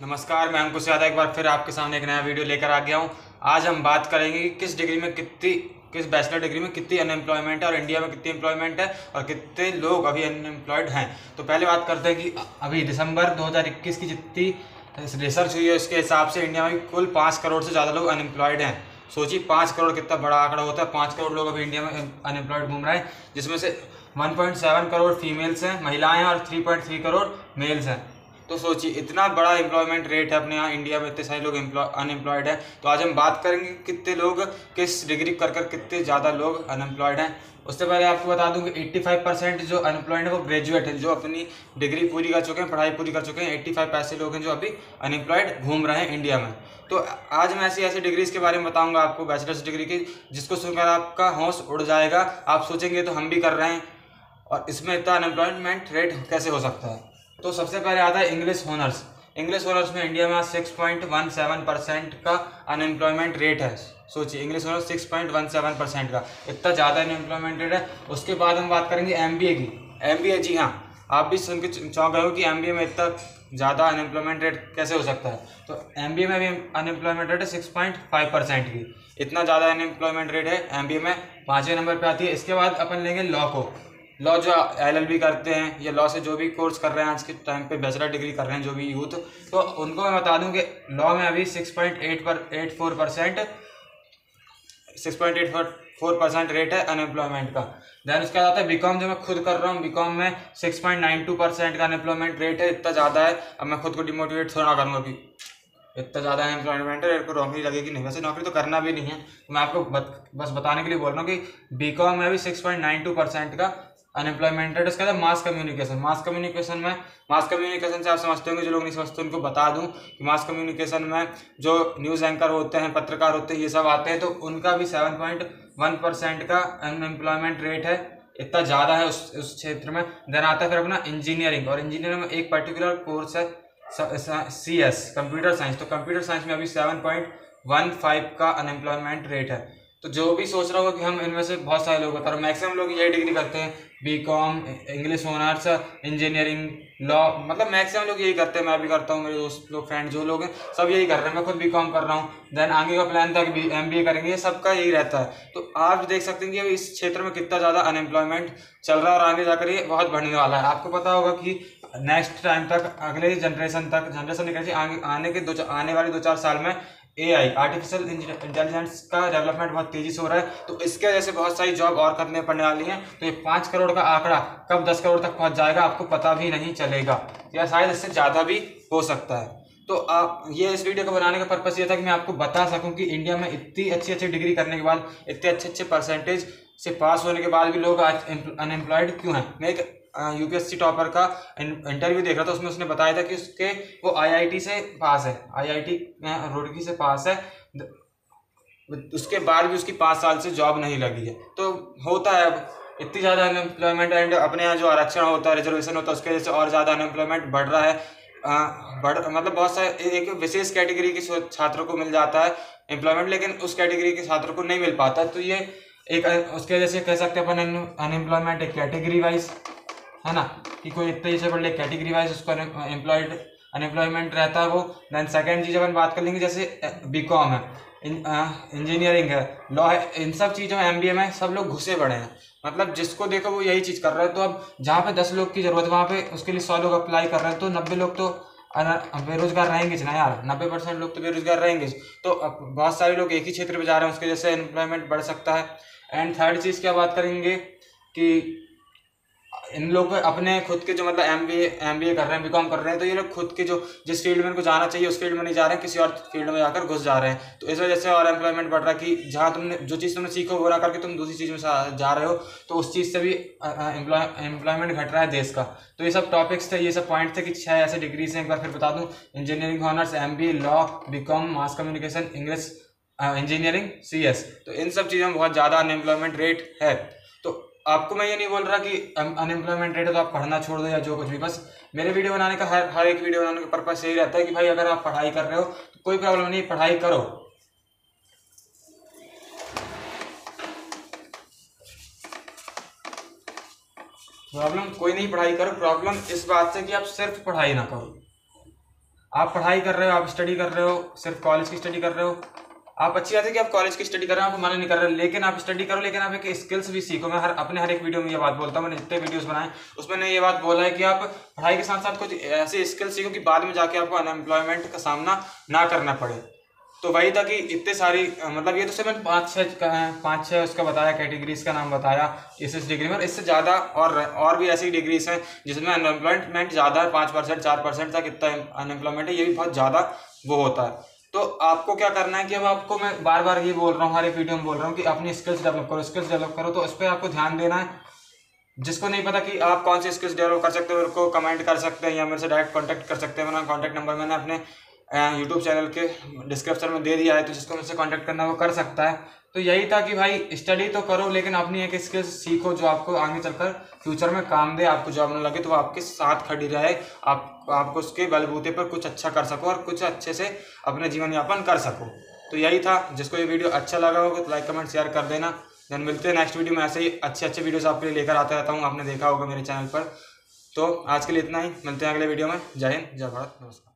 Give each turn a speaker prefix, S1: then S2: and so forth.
S1: नमस्कार, मैं अंकुश यादव एक बार फिर आपके सामने एक नया वीडियो लेकर आ गया हूँ। आज हम बात करेंगे कि किस डिग्री में कितनी, किस बैचलर डिग्री में कितनी अनएम्प्लॉयमेंट है और इंडिया में कितनी एम्प्लॉयमेंट है और कितने लोग अभी अनएम्प्लॉयड हैं। तो पहले बात करते हैं कि अभी दिसंबर 2021 की जितनी रिसर्च हुई है, उसके हिसाब से इंडिया में कुल पाँच करोड़ से ज़्यादा लोग अनएम्प्लॉयड हैं। सोचिए, पाँच करोड़ कितना बड़ा आंकड़ा होता है। पाँच करोड़ लोग अभी इंडिया में अनएम्प्लॉयड घूम रहे हैं, जिसमें से 1.7 करोड़ फीमेल्स हैं, महिलाएँ हैं और 3.3 करोड़ मेल्स हैं। तो सोचिए, इतना बड़ा एम्प्लॉयमेंट रेट है अपने यहाँ इंडिया में, इतने सारे लोग अनएम्प्लॉयड हैं। तो आज हम बात करेंगे कितने लोग, किस डिग्री कर कर कितने ज़्यादा लोग अनएम्प्लॉयड हैं। उससे पहले आपको बता दूँ कि 85 परसेंट जो अनएम्प्लॉयड है वो ग्रेजुएट हैं, जो अपनी डिग्री पूरी कर चुके हैं, पढ़ाई पूरी कर चुके हैं। 85 पैसे लोग हैं जो अभी अनएम्प्लॉयड घूम रहे हैं इंडिया में। तो आज मैं ऐसी ऐसी डिग्रीज के बारे में बताऊँगा आपको बैचलर्स डिग्री की, जिसको सुनकर आपका हौस उड़ जाएगा। आप सोचेंगे तो हम भी कर रहे हैं। और इसमें इतना अनएम्प्लॉयमेंट रेट कैसे हो सकता है? तो सबसे पहले आता है इंग्लिश ऑनर्स इंग्लिश ऑनर्स में इंडिया में six point one seven percent का अनएम्प्लॉयमेंट रेट है. सोचिए English honours six point one seven percent का. इतना ज़्यादा अनएम्प्लॉयमेंट रेट है. उसके बाद हम बात करेंगे एम बी ए की. एम बी ए जी हाँ आप भी सुन के चौंक गए हो कि एम बी ए में इतना ज़्यादा अनएम्प्लॉयमेंट रेट कैसे हो सकता है? तो एम बी ए में भी अनएम्प्लॉयमेंट रेट है सिक्स पॉइंट फाइव परसेंट की. इतना ज़्यादा अनएम्प्लॉयमेंट रेट है एम बी ए में. पाँचवें नंबर पर आती है. इसके बाद अपन लेंगे लॉ को. लॉ जो एल करते हैं या लॉ से जो भी कोर्स कर रहे हैं आज के टाइम पे बैचलर डिग्री कर रहे हैं जो भी यूथ तो उनको मैं बता दूँ कि लॉ में अभी सिक्स पॉइंट एट पर eight four percent six point eight four percent rate है अनएम्प्लॉयमेंट का। देन उसके बाद आता है बीकॉम जो मैं खुद कर रहा हूँ बीकॉम में six point nine two percent का अनएम्प्लॉयमेंट रेट है इतना ज़्यादा है अब मैं खुद को डिमोटिवेट थोड़ा करूँगा कि इतना ज़्यादा अनएम्प्लॉयमेंट है को नौकरी लगेगी नहीं। वैसे नौकरी तो करना भी नहीं है तो मैं आपको बत, बस बताने के लिए बोल रहा हूँ कि बीकॉम में भी six point nine two percent का अनएम्प्लॉयमेंट रेट उसके बाद मास कम्युनिकेशन मास कम्युनिकेशन में मास कम्युनिकेशन से आप समझते होंगे, जो लोग नहीं समझते, उनको बता दूँ कि मास कम्युनिकेशन में जो न्यूज़ एंकर होते हैं, पत्रकार होते हैं, ये सब आते हैं तो उनका भी सेवन पॉइंट वन परसेंट का अनएम्प्लॉयमेंट रेट है, इतना ज़्यादा है उस उस क्षेत्र में. देन आता है फिर अपना इंजीनियरिंग और इंजीनियरिंग में एक पर्टिकुलर कोर्स है, सी एस कंप्यूटर साइंस तो कंप्यूटर साइंस में अभी सेवन पॉइंट वन फाइव का अनएम्प्लॉयमेंट रेट है. तो जो भी सोच रहा होगा कि हम इनमें से बहुत सारे लोग और मैक्सिमम लोग यही डिग्री करते हैं B com English honours engineering law मतलब मैक्सिमम लोग यही करते हैं। मैं भी करता हूँ, मेरे दोस्त लोग फ्रेंड जो लोग हैं, सब यही कर रहे हैं। मैं खुद बी कॉम कर रहा हूँ। देन आगे का प्लान था कि एम बी ए करेंगे सबका यही रहता है। तो आप देख सकते हैं कि अभी इस क्षेत्र में कितना ज़्यादा अनएम्प्लॉयमेंट चल रहा है और आगे जाकर ये बहुत बढ़ने वाला है। आपको पता होगा कि नेक्स्ट टाइम तक, अगले जनरेशन तक जनरेशन निकल आने के दो, आने वाले दो चार साल में ए आई आर्टिफिशियल इंटेलिजेंस का डेवलपमेंट बहुत तेज़ी से हो रहा है। तो इसके वजह से बहुत सारी जॉब और करने पड़ने वाली हैं। तो ये पाँच करोड़ का आंकड़ा कब दस करोड़ तक पहुँच जाएगा, आपको पता भी नहीं चलेगा। या शायद इससे ज़्यादा भी हो सकता है। तो आप ये इस वीडियो को बनाने का पर्पस ये था कि मैं आपको बता सकूँ कि इंडिया में इतनी अच्छी अच्छी डिग्री करने के बाद, इतने अच्छे अच्छे परसेंटेज से पास होने के बाद भी लोग आज अनएम्प्लॉयड क्यों हैं? मैं एक यूपीएससी टॉपर का इंटरव्यू देख रहा था उसमें उसने बताया था कि उसके वो आईआईटी से पास है आईआईटी रुड़की से पास है उसके बाद भी उसकी पाँच साल से जॉब नहीं लगी है। तो होता है इतनी ज़्यादा अनएम्प्लॉयमेंट एंड अपने यहाँ जो आरक्षण होता है रिजर्वेशन होता है उसके वजह से और ज़्यादा अनएम्प्लॉयमेंट बढ़ रहा है। आ, बढ़ मतलब बहुत सारे एक विशेष कैटेगरी के छात्रों को मिल जाता है एम्प्लॉयमेंट लेकिन उस कैटेगरी के छात्रों को नहीं मिल पाता। तो ये एक उसके वजह से कह सकते हैं अपन अनएम्प्लॉयमेंट एक कैटेगरी वाइज है ना, कि कोई इतने से पढ़ ले कैटेगरी वाइज उसको एम्प्लॉयड अनएम्प्लॉयमेंट रहता है वो देन सेकेंड चीज़ अपन बात कर लेंगे, जैसे बी कॉम है इंजीनियरिंग है लॉ है, इन सब चीज़ों में एम बी में सब लोग घुसे पड़े हैं। मतलब जिसको देखो वो यही चीज़ कर रहा है तो अब जहाँ पे दस लोग की ज़रूरत है, वहाँ पे उसके लिए सौ लोग अप्लाई कर रहे हैं तो नब्बे लोग तो बेरोजगार रहेंगे ना यार, नब्बे परसेंट लोग तो बेरोजगार रहेंगे। तो बहुत सारे लोग एक ही क्षेत्र में जा रहे हैं, उसके जैसे एम्प्लॉयमेंट बढ़ सकता है। एंड थर्ड चीज़ क्या बात करेंगे, कि इन लोग अपने खुद के जो मतलब M B M B A कर रहे हैं बी कॉम कर रहे हैं तो ये लोग खुद के जो, जिस फ़ील्ड में इनको जाना चाहिए, उस फ़ील्ड में नहीं जा रहे हैं, किसी और फ़ील्ड में जाकर घुस जा रहे हैं। तो इस वजह से और एम्प्लॉयमेंट बढ़ रहा है कि जहाँ तुमने, जो चीज़ तुमने सीखो, वो ना करके तुम दूसरी चीज़ में जा रहे हो तो उस चीज़ से भी एम्प्लॉयमेंट घट रहा है देश का। तो ये सब टॉपिक्स थे, ये सब पॉइंट थे कि छः ऐसे डिग्रीज हैं, एक बार फिर बता दूँ। Engineering honours M B law B com mass communication English engineering C S तो इन सब चीज़ों में बहुत ज़्यादा अनएम्प्लॉयमेंट रेट है। आपको मैं ये नहीं बोल रहा कि अनएम्प्लॉयमेंट रेट है तो आप पढ़ना छोड़ दो या जो कुछ भी, बस मेरे वीडियो बनाने का हर हर एक वीडियो बनाने का पर्पज यही रहता है कि भाई अगर आप पढ़ाई कर रहे हो तो कोई प्रॉब्लम नहीं, पढ़ाई करो। प्रॉब्लम कोई नहीं, पढ़ाई करो। प्रॉब्लम इस बात से कि आप सिर्फ़ पढ़ाई ना करो। आप पढ़ाई कर रहे हो, आप स्टडी कर रहे हो, सिर्फ़ कॉलेज की स्टडी कर रहे हो आप अच्छी बात है कि आप कॉलेज की स्टडी कर रहे हैं, आपको मना नहीं कर रहे लेकिन आप स्टडी करो, लेकिन आप एक स्किल्स भी सीखो। मैं हर, अपने हर एक वीडियो में ये बात बोलता हूँ, मैंने जितने वीडियोस बनाए, उसमें ने ये बात बोला है कि आप पढ़ाई के साथ साथ कुछ ऐसे स्किल्स सीखो कि बाद में जाके आपको अनएम्प्लॉयमेंट का सामना ना करना पड़े। तो वही था कि इतने सारी मतलब ये तो सिर्फ़ मैंने पाँच छः का, पाँच छः उसका बताया कैटेगरीज का नाम बताया इस इस डिग्री में इससे ज़्यादा और और भी ऐसी डिग्रीज हैं जिसमें अनएम्प्लॉयमेंट ज़्यादा है, पाँच परसेंट चार परसेंट तक इतना अनएम्प्लॉयमेंट है, ये भी बहुत ज़्यादा वो होता है। तो आपको क्या करना है कि अब आपको मैं बार बार ये बोल रहा हूँ, हर एक वीडियो में बोल रहा हूँ कि अपनी स्किल्स डेवलप करो स्किल्स डेवलप करो तो उस पर आपको ध्यान देना है। जिसको नहीं पता कि आप कौन सी स्किल्स डेवलप कर सकते हो मेरे को कमेंट कर सकते हैं या मेरे से डायरेक्ट कॉन्टैक्ट कर सकते हैं। मेरा कॉन्टैक्ट नंबर मैंने अपने यूट्यूब चैनल के डिस्क्रिप्शन में दे दिया है तो जिसको मुझसे कॉन्टैक्ट करना वो कर सकता है। तो यही था कि भाई स्टडी तो करो, लेकिन अपनी एक स्किल्स सीखो जो आपको आगे चलकर फ्यूचर में काम दे, आपको जॉब न लगे तो वो आपके साथ खड़ी रहे, आप आपको उसके बलबूते पर कुछ अच्छा कर सको और कुछ अच्छे से अपने जीवन यापन कर सको। तो यही था। जिसको ये वीडियो अच्छा लगा होगा तो लाइक कमेंट शेयर कर देना। देन मिलते हैं नेक्स्ट वीडियो में। ऐसे ही अच्छे अच्छे वीडियोस आपके लिए लेकर आता रहता हूँ। आपने देखा होगा मेरे चैनल पर। तो आज के लिए इतना ही। मिलते हैं अगले वीडियो में। जय हिंद, जय भारत। नमस्कार।